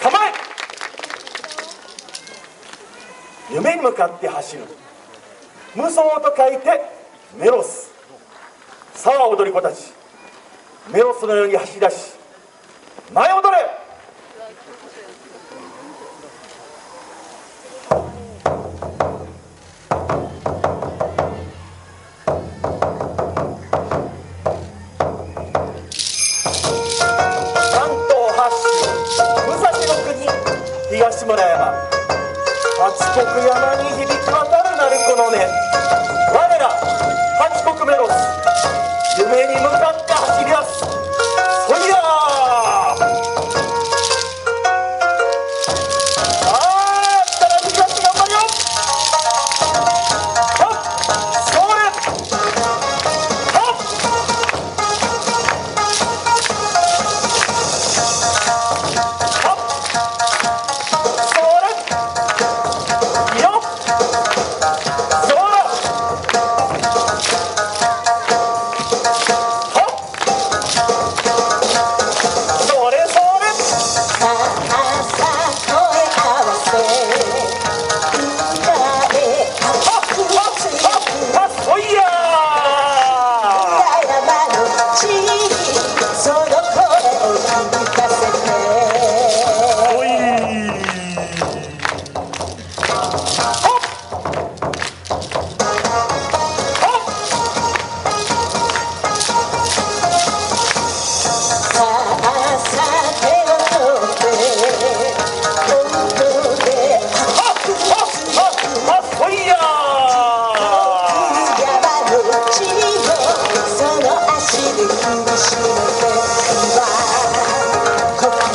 構え。夢に向かって走る。無双と書いてメロス。さあ踊り子たち。メロスのように走り出し前踊れ。東村山。八国山に響き渡る鳴子の音。我ら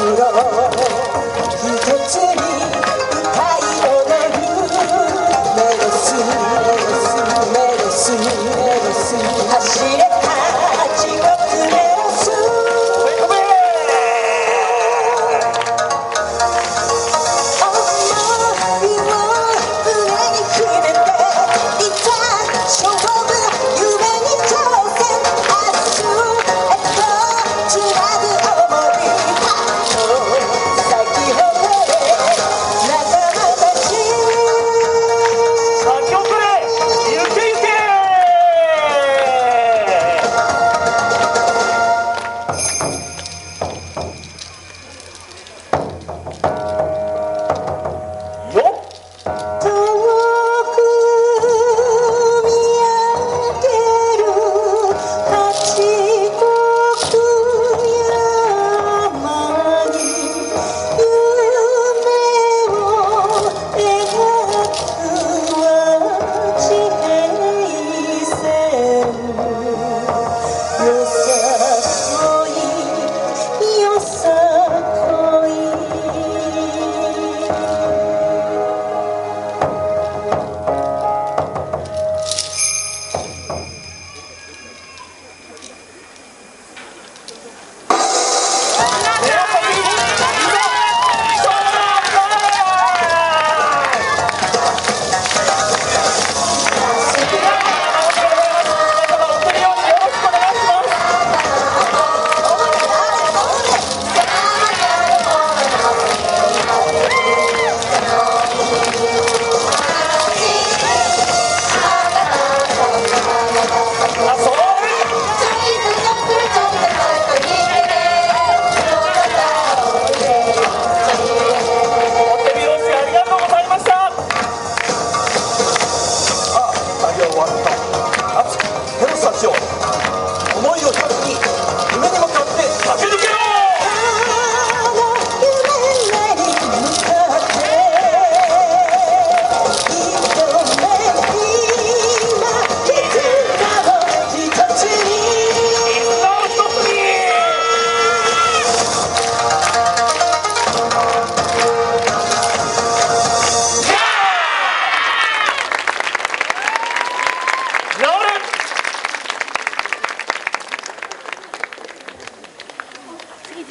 Oh.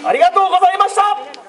ありがとうございました。